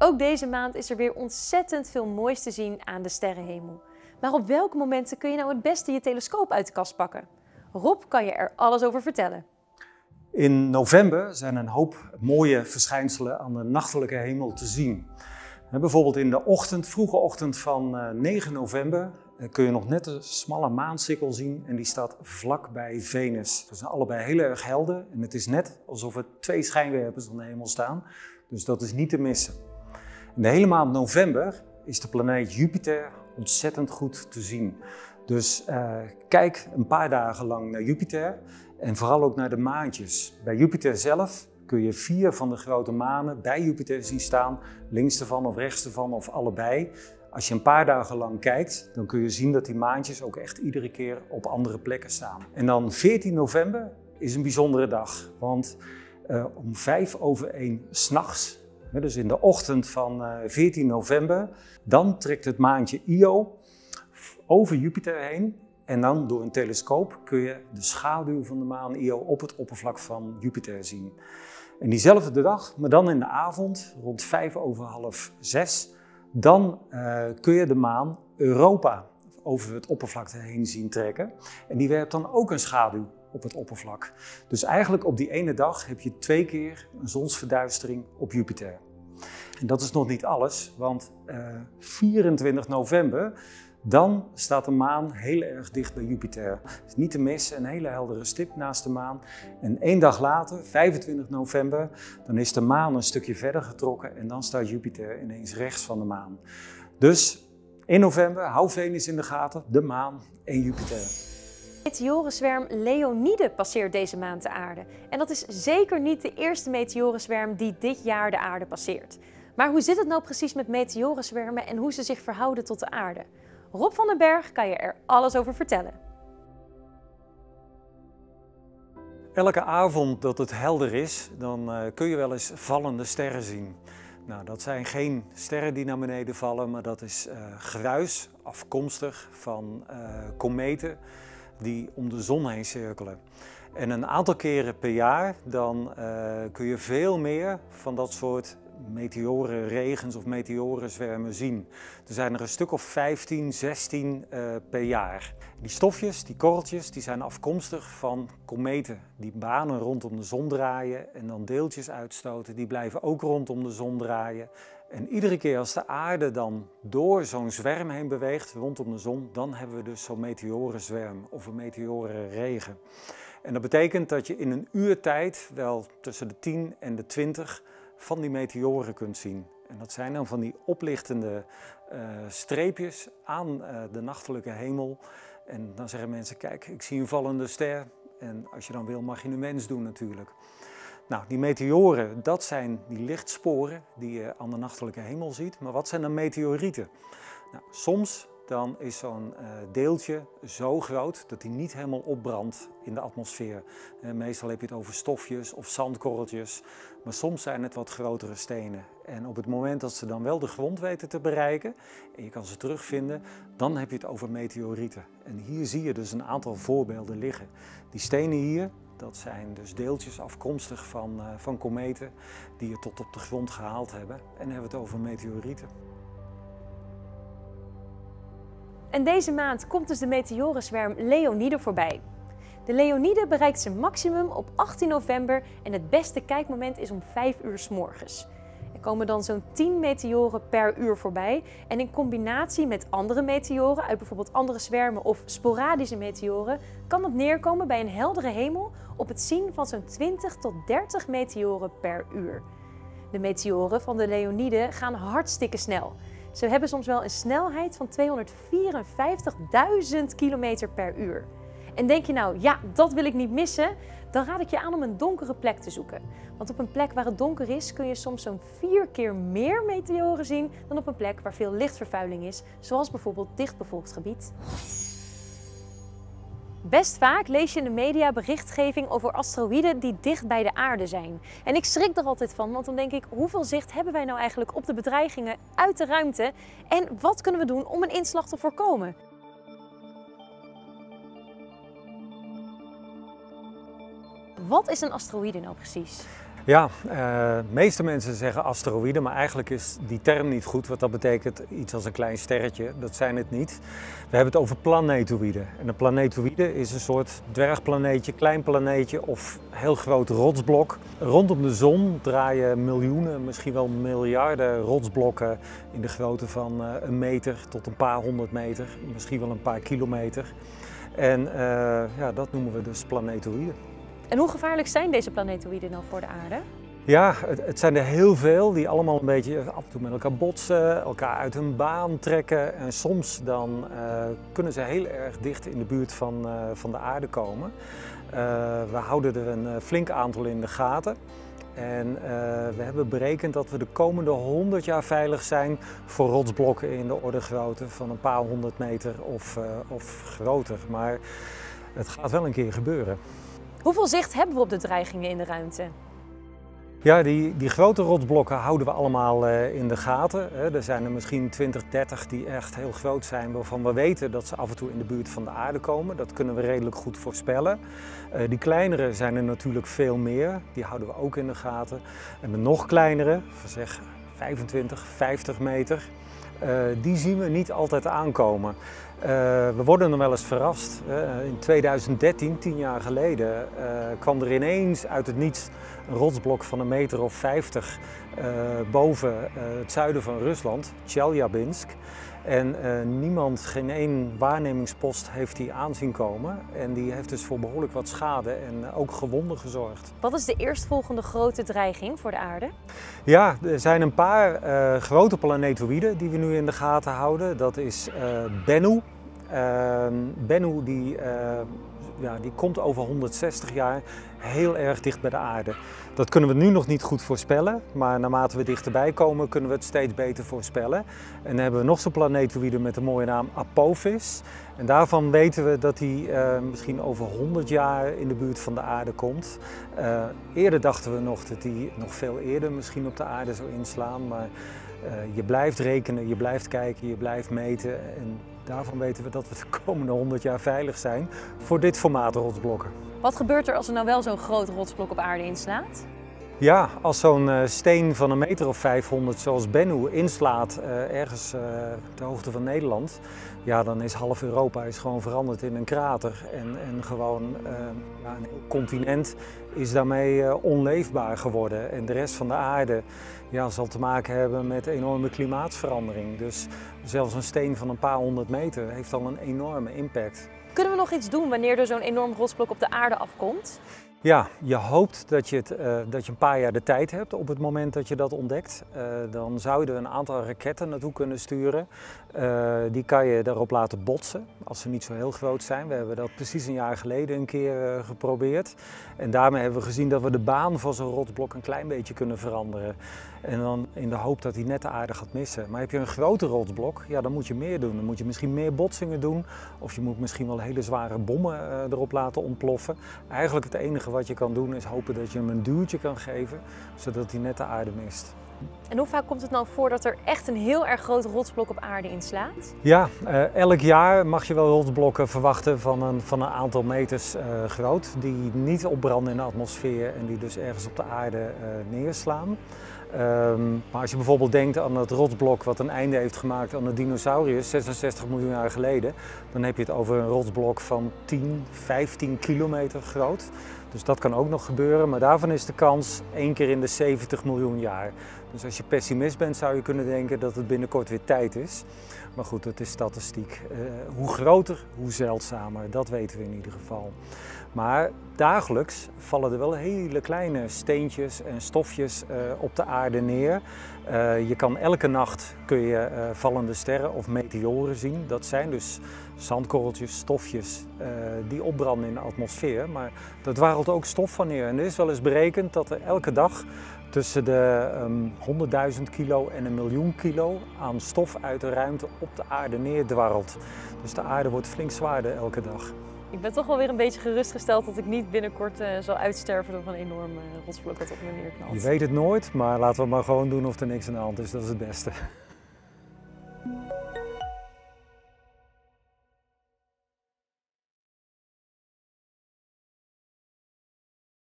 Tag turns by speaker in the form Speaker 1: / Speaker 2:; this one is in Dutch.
Speaker 1: Ook deze maand is er weer ontzettend veel moois te zien aan de sterrenhemel. Maar op welke momenten kun je nou het beste je telescoop uit de kast pakken? Rob kan je er alles over vertellen.
Speaker 2: In november zijn een hoop mooie verschijnselen aan de nachtelijke hemel te zien. Bijvoorbeeld in de ochtend, vroege ochtend van 9 eh, november, eh, kun je nog net een smalle maansikkel zien en die staat vlak bij Venus. Ze zijn allebei heel erg helder en het is net alsof er twee schijnwerpers aan de hemel staan. Dus dat is niet te missen. De hele maand november is de planeet Jupiter ontzettend goed te zien. Dus uh, kijk een paar dagen lang naar Jupiter en vooral ook naar de maantjes. Bij Jupiter zelf kun je vier van de grote manen bij Jupiter zien staan, links ervan of rechts ervan of allebei. Als je een paar dagen lang kijkt, dan kun je zien dat die maantjes ook echt iedere keer op andere plekken staan. En dan 14 november is een bijzondere dag, want uh, om vijf over één s'nachts, dus in de ochtend van uh, eh, 14 november, dan trekt het maantje Io over Jupiter heen en dan door een telescoop kun je de schaduw van de maan Io op het oppervlak van Jupiter zien. En diezelfde dag, maar dan in de avond, rond vijf over half zes, dan uh, kun je de maan Europa over het oppervlak heen zien trekken. En die werpt dan ook een schaduw op het oppervlak. Dus eigenlijk op die ene dag heb je twee keer een zonsverduistering op Jupiter. En dat is nog niet alles, want uh, eh, 24 november dan staat de maan heel erg dicht bij Jupiter. Is niet te missen, een hele heldere stip naast de maan. En één dag later, 25 november, dan is de maan een stukje verder getrokken en dan staat Jupiter ineens rechts van de maan. Dus in november, hou Venus in de gaten, de maan en Jupiter.
Speaker 1: Meteorenzwerm Leonide passeert deze maand de aarde. En dat is zeker niet de eerste meteorenzwerm die dit jaar de aarde passeert. Maar hoe zit het nou precies met meteorenzwermen en hoe ze zich verhouden tot de aarde? Rob van den Berg kan je er alles over vertellen.
Speaker 2: Elke avond dat het helder is, dan uh, kun je wel eens vallende sterren zien. Nou, dat zijn geen sterren die naar beneden vallen, maar dat is uh, geruis afkomstig van uh, kometen die om de zon heen cirkelen. En een aantal keren per jaar dan kun je veel meer van dat soort meteorenregens of meteorenzwermen zien. Er zijn er een stuk of 15, 16 uh, per jaar. Die stofjes, die korreltjes, die zijn afkomstig van kometen. Die banen rondom de zon draaien en dan deeltjes uitstoten. Die blijven ook rondom de zon draaien. En iedere keer als de aarde dan door zo'n zwerm heen beweegt rondom de zon, dan hebben we dus zo'n meteorenzwerm of een meteorenregen. En dat betekent dat je in een uur tijd wel tussen de 10 en de 20 van die meteoren kunt zien. En dat zijn dan van die oplichtende uh, streepjes aan uh, de nachtelijke hemel. En dan zeggen mensen, kijk, ik zie een vallende ster. En als je dan wil, mag je een mens doen natuurlijk. Nou, die meteoren, dat zijn die lichtsporen die je aan de nachtelijke hemel ziet. Maar wat zijn dan meteorieten? Nou, soms dan is zo'n uh, deeltje zo groot dat hij niet helemaal opbrandt in de atmosfeer. Uh, meestal heb je het over stofjes of zandkorreltjes, maar soms zijn het wat grotere stenen. En op het moment dat ze dan wel de grond weten te bereiken en je kan ze terugvinden, dan heb je het over meteorieten. En hier zie je dus een aantal voorbeelden liggen. Die stenen hier, dat zijn dus deeltjes afkomstig van, uh, van kometen die je tot op de grond gehaald hebben. En dan hebben we het over meteorieten.
Speaker 1: En deze maand komt dus de meteorenzwerm Leonide voorbij. De Leonide bereikt zijn maximum op 18 november en het beste kijkmoment is om 5 uur s morgens. Er komen dan zo'n 10 meteoren per uur voorbij en in combinatie met andere meteoren uit bijvoorbeeld andere zwermen of sporadische meteoren kan dat neerkomen bij een heldere hemel op het zien van zo'n 20 tot 30 meteoren per uur. De meteoren van de Leonide gaan hartstikke snel. Ze hebben soms wel een snelheid van 254.000 km per uur. En denk je nou, ja, dat wil ik niet missen? Dan raad ik je aan om een donkere plek te zoeken. Want op een plek waar het donker is, kun je soms zo'n vier keer meer meteoren zien dan op een plek waar veel lichtvervuiling is, zoals bijvoorbeeld dichtbevolkt gebied. Best vaak lees je in de media berichtgeving over asteroïden die dicht bij de aarde zijn. En ik schrik er altijd van, want dan denk ik, hoeveel zicht hebben wij nou eigenlijk op de bedreigingen uit de ruimte? En wat kunnen we doen om een inslag te voorkomen? Wat is een asteroïde nou precies?
Speaker 2: Ja, de meeste mensen zeggen asteroïden, maar eigenlijk is die term niet goed, want dat betekent iets als een klein sterretje. Dat zijn het niet. We hebben het over planetoïden. En een planetoïde is een soort dwergplaneetje, klein planeetje of heel groot rotsblok. Rondom de zon draaien miljoenen, misschien wel miljarden rotsblokken in de grootte van uh, een meter tot een paar honderd meter, misschien wel een paar kilometer. En uh, ja, dat noemen we dus planetoïden.
Speaker 1: En hoe gevaarlijk zijn deze planetoïden dan voor de aarde?
Speaker 2: Ja, het, het, zijn er heel veel die allemaal een beetje af en toe met elkaar botsen, elkaar uit hun baan trekken. En soms dan uh, kunnen ze heel erg dicht in de buurt van, uh, van de aarde komen. Uh, we houden er een flink aantal in de gaten. En we hebben berekend dat we de komende 100 jaar veilig zijn voor rotsblokken in de orde grootte van een paar honderd meter of, of groter. Maar het gaat wel een keer gebeuren.
Speaker 1: Hoeveel zicht hebben we op de dreigingen in de ruimte?
Speaker 2: Ja, die, die grote rotsblokken houden we allemaal uh, in de gaten. Er zijn er misschien 20, 30 die echt heel groot zijn, waarvan we weten dat ze af en toe in de buurt van de aarde komen. Dat kunnen we redelijk goed voorspellen. Uh, die kleinere zijn er natuurlijk veel meer, die houden we ook in de gaten. En de nog kleinere, zeg 25, 50 meter, die zien we niet altijd aankomen. Uh, we worden dan wel eens verrast. In 2013, tien jaar geleden, uh, kwam er ineens uit het niets een rotsblok van een meter of 50 boven het zuiden van Rusland, Chelyabinsk. En niemand, geen één waarnemingspost heeft die aanzien komen. En die heeft dus voor behoorlijk wat schade en ook gewonden gezorgd.
Speaker 1: Wat is de eerstvolgende grote dreiging voor de aarde?
Speaker 2: Ja, er zijn een paar grote planetoïden die we nu in de gaten houden. Dat is Bennu. Uh, Bennu die, uh, ja, die komt over 160 jaar heel erg dicht bij de aarde. Dat kunnen we nu nog niet goed voorspellen, maar naarmate we dichterbij komen kunnen we het steeds beter voorspellen. En dan hebben we nog zo'n planetoïde met de mooie naam Apophis. En daarvan weten we dat hij uh, misschien over 100 jaar in de buurt van de aarde komt. Uh, eerder dachten we nog dat hij nog veel eerder misschien op de aarde zou inslaan, maar uh, je blijft rekenen, je blijft kijken, je blijft meten. En daarvan weten we dat we de komende 100 jaar veilig zijn voor dit formaat rotsblokken.
Speaker 1: Wat gebeurt er als er nou wel zo'n groot rotsblok op aarde inslaat?
Speaker 2: Ja, als zo'n uh, steen van een meter of 500 zoals Bennu inslaat uh, ergens ter hoogte van Nederland, ja, dan is half Europa is gewoon veranderd in een krater. En, en gewoon een heel continent is daarmee onleefbaar geworden. En de rest van de aarde ja, zal te maken hebben met enorme klimaatsverandering. Dus zelfs een steen van een paar honderd meter heeft al een enorme impact.
Speaker 1: Kunnen we nog iets doen wanneer er zo'n enorm rotsblok op de aarde afkomt?
Speaker 2: Ja, je hoopt dat je, het, uh, dat je een paar jaar de tijd hebt op het moment dat je dat ontdekt. Uh, dan zou je er een aantal raketten naartoe kunnen sturen. Uh, die kan je daarop laten botsen, als ze niet zo heel groot zijn. We hebben dat precies een jaar geleden een keer geprobeerd. En daarmee hebben we gezien dat we de baan van zo'n rotsblok een klein beetje kunnen veranderen. En dan in de hoop dat hij net de aarde gaat missen. Maar heb je een grote rotsblok, ja, dan moet je meer doen. Dan moet je misschien meer botsingen doen. Of je moet misschien wel hele zware bommen erop laten ontploffen. Eigenlijk het enige wat je kan doen is hopen dat je hem een duwtje kan geven, zodat hij net de aarde mist.
Speaker 1: En hoe vaak komt het nou voor dat er echt een heel erg groot rotsblok op aarde inslaat?
Speaker 2: Ja, uh, elk jaar mag je wel rotsblokken verwachten van een, van een aantal meters uh, groot, die niet opbranden in de atmosfeer en die dus ergens op de aarde uh, neerslaan. Um, maar als je bijvoorbeeld denkt aan het rotsblok wat een einde heeft gemaakt aan de dinosauriërs 66 miljoen jaar geleden, dan heb je het over een rotsblok van 10, 15 kilometer groot. Dus dat kan ook nog gebeuren, maar daarvan is de kans één keer in de 70 miljoen jaar. Dus als je pessimist bent zou je kunnen denken dat het binnenkort weer tijd is. Maar goed, dat is statistiek. Uh, hoe groter, hoe zeldzamer, dat weten we in ieder geval. Maar dagelijks vallen er wel hele kleine steentjes en stofjes uh, op de aarde neer. Uh, je kan elke nacht kun je uh, vallende sterren of meteoren zien. Dat zijn dus zandkorreltjes, stofjes die opbranden in de atmosfeer. Maar dat dwarrelt ook stof van neer. En er is wel eens berekend dat er elke dag tussen de um, 100.000 kilo en een miljoen kilo aan stof uit de ruimte op de aarde neerdwarrelt. Dus de aarde wordt flink zwaarder elke dag.
Speaker 1: Ik ben toch wel weer een beetje gerustgesteld dat ik niet binnenkort uh, zal uitsterven door een enorm uh, rotsblok dat op me neerknalt.
Speaker 2: Je weet het nooit, maar laten we maar gewoon doen of er niks aan de hand is. Dat is het beste.